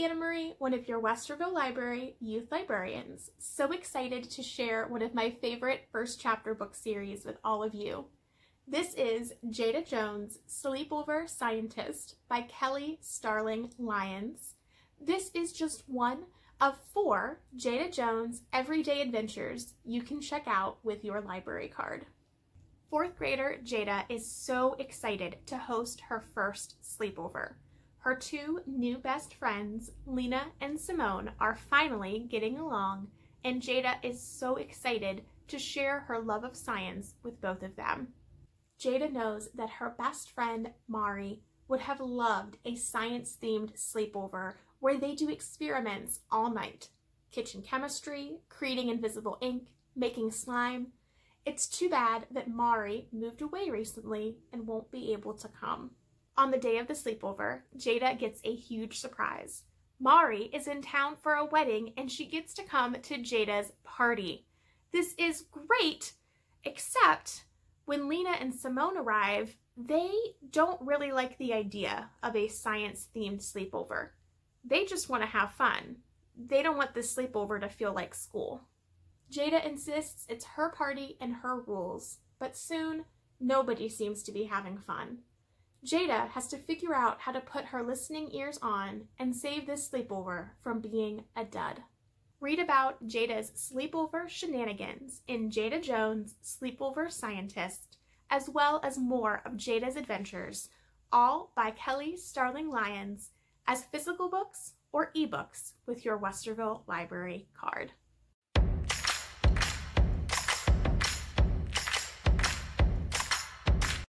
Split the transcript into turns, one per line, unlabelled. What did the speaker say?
Annamarie, one of your Westerville Library youth librarians, so excited to share one of my favorite first chapter book series with all of you. This is Jada Jones' Sleepover Scientist by Kelly Starling Lyons. This is just one of four Jada Jones everyday adventures you can check out with your library card. Fourth grader Jada is so excited to host her first sleepover. Her two new best friends, Lena and Simone, are finally getting along, and Jada is so excited to share her love of science with both of them. Jada knows that her best friend, Mari, would have loved a science-themed sleepover where they do experiments all night. Kitchen chemistry, creating invisible ink, making slime. It's too bad that Mari moved away recently and won't be able to come. On the day of the sleepover, Jada gets a huge surprise. Mari is in town for a wedding and she gets to come to Jada's party. This is great, except when Lena and Simone arrive, they don't really like the idea of a science-themed sleepover. They just want to have fun. They don't want this sleepover to feel like school. Jada insists it's her party and her rules, but soon nobody seems to be having fun. Jada has to figure out how to put her listening ears on and save this sleepover from being a dud. Read about Jada's sleepover shenanigans in Jada Jones' Sleepover Scientist, as well as more of Jada's adventures, all by Kelly Starling Lyons as physical books or ebooks with your Westerville Library card.